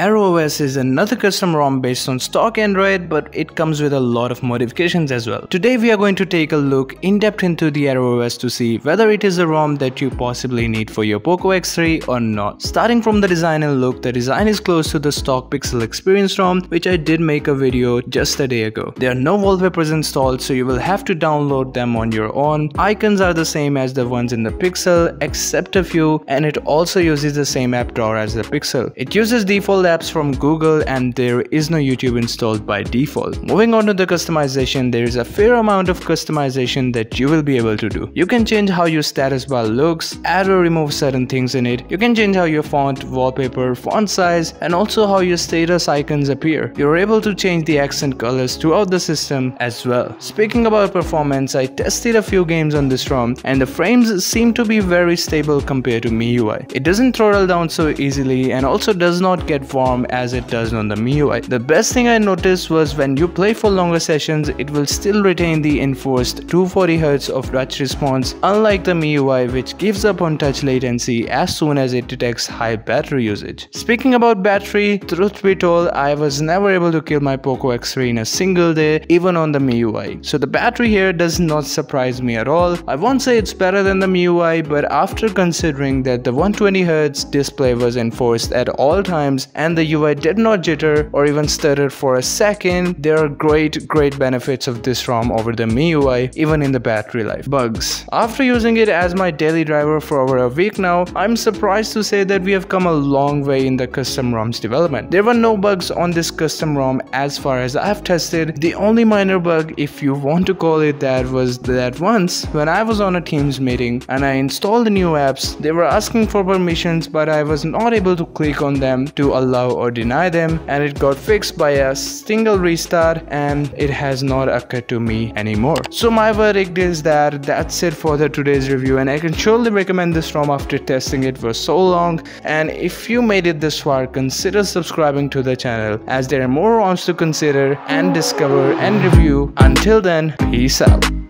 ArrowOS is another custom ROM based on stock Android but it comes with a lot of modifications as well. Today we are going to take a look in depth into the ArrowOS to see whether it is a ROM that you possibly need for your POCO X3 or not. Starting from the design and look, the design is close to the stock Pixel Experience ROM which I did make a video just a day ago. There are no wallpapers installed so you will have to download them on your own. Icons are the same as the ones in the Pixel except a few and it also uses the same app drawer as the Pixel. It uses default apps from Google and there is no YouTube installed by default. Moving on to the customization, there is a fair amount of customization that you will be able to do. You can change how your status bar looks, add or remove certain things in it. You can change how your font, wallpaper, font size, and also how your status icons appear. You're able to change the accent colors throughout the system as well. Speaking about performance, I tested a few games on this ROM and the frames seem to be very stable compared to MIUI. It doesn't throttle down so easily and also does not get warm as it does on the MIUI. The best thing I noticed was when you play for longer sessions, it will still retain the enforced 240Hz of touch response unlike the MIUI which gives up on touch latency as soon as it detects high battery usage. Speaking about battery, truth be told, I was never able to kill my POCO X3 in a single day even on the MIUI. So the battery here does not surprise me at all. I won't say it's better than the MIUI but after considering that the 120Hz display was enforced at all times and the UI did not jitter or even stutter for a second, there are great great benefits of this ROM over the MIUI even in the battery life. Bugs. After using it as my daily driver for over a week now, I'm surprised to say that we have come a long way in the custom ROMs development. There were no bugs on this custom ROM as far as I've tested. The only minor bug, if you want to call it that, was that once when I was on a Teams meeting and I installed the new apps, they were asking for permissions but I was not able to click on them to allow or deny them and it got fixed by a single restart and it has not occurred to me anymore. So my verdict is that that's it for the today's review and I can surely recommend this ROM after testing it for so long and if you made it this far consider subscribing to the channel as there are more ROMs to consider and discover and review. Until then, peace out.